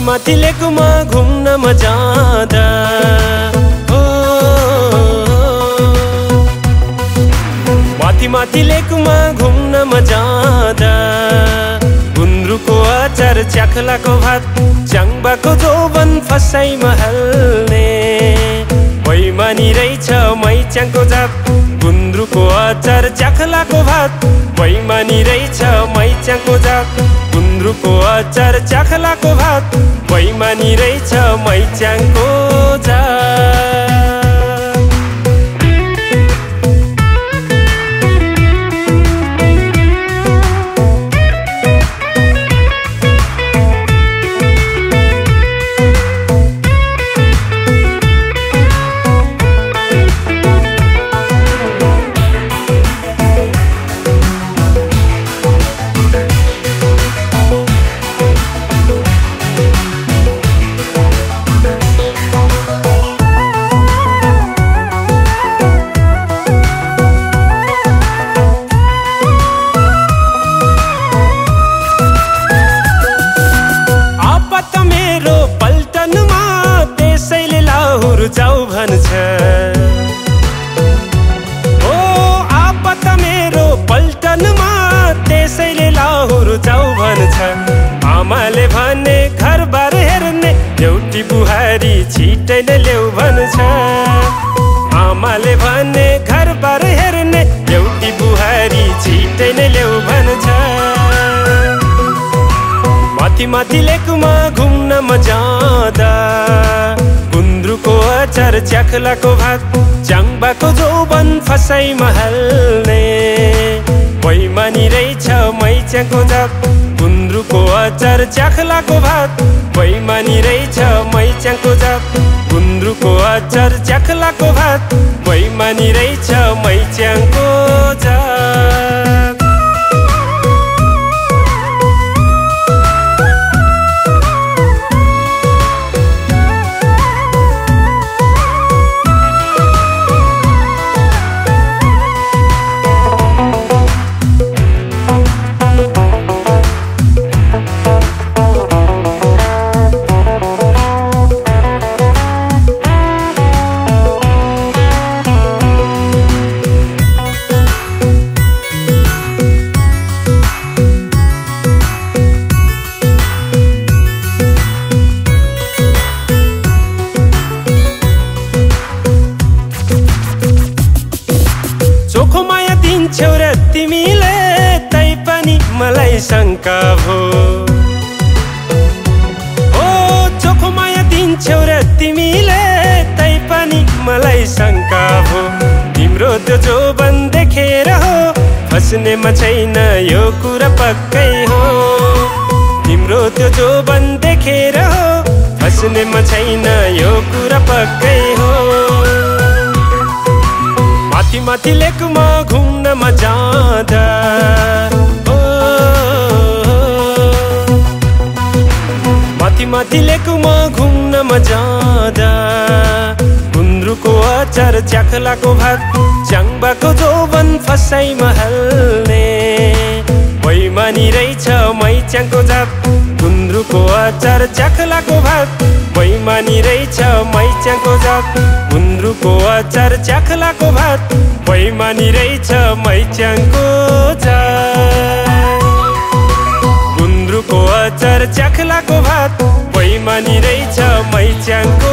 माथि माथि लेकुमा घुम्न म जाँदा। माथि माथि लेकुमा घुम्न म जाँदा। गुन्द्रुकको अचार च्याखलाको भात च्याङ्बाको जोबन फसाइमा हाल्ने। बैमानी रहेछ मैच्याङको जात गुन्द्रुकको अचार च्याखलाको भात। बैमानी रहेछ मैच्याङको जात गुन्द्रुकको अचार च्याखलाको बैमानी रहेछ मैच्याङको एउटी बुहारी छिटै नै ल्याउ भन्छ। आमाले भने घरबार हेर्ने एउटी बुहारी छिटै नै ल्याउ भन्छ। माथि माथि लेकुमा घुम्न म जाँदा गुन्द्रुकको अचार च्याखलाको भात च्याङ्बाको जोबन फसाइमा हाल्ने। बैमानी रहेछ मैच्याङको जात गुन्द्रुकको अचार च्याखलाको भात बैमानी रहेछ मैच्याङको जात। गुन्द्रुकको अचार च्याखलाको भात बैमानी रहेछ मैच्याङको दिन्छौ र तिमीले तै पनि मलाई शङ्का भो। ओ चोखो माया दिन्छौ र तिमीले तै पनि मलाई शङ्का भो। तिम्रो त्यो जोबन देखेर हो फस्नेमा छैन यो कुरा पक्कै हो। तिम्रो त्यो जोबन देखेर हो फस्नेमा छैन यो कुरा पक्कै हो। माथि माथि लेकमा घुम्न म जाँदा माथि माथि घुम्न म जाँदा। गुन्द्रुकको अचार च्याखलाको भात च्याङ्बाको जोबन फसाइमा हाल्ने। बैमानी रहेछ मैच्याङको जात। गुन्द्रुकको अचार च्याखलाको भात। बैमानी रहेछ मैच्याङको जात। गुन्द्रुकको अचार च्याखलाको भात। बैमानी रहेछ मैच्याङको जात। गुन्द्रुकको अचार च्याखलाको भात। बैमानी रहेछ मैच्याङको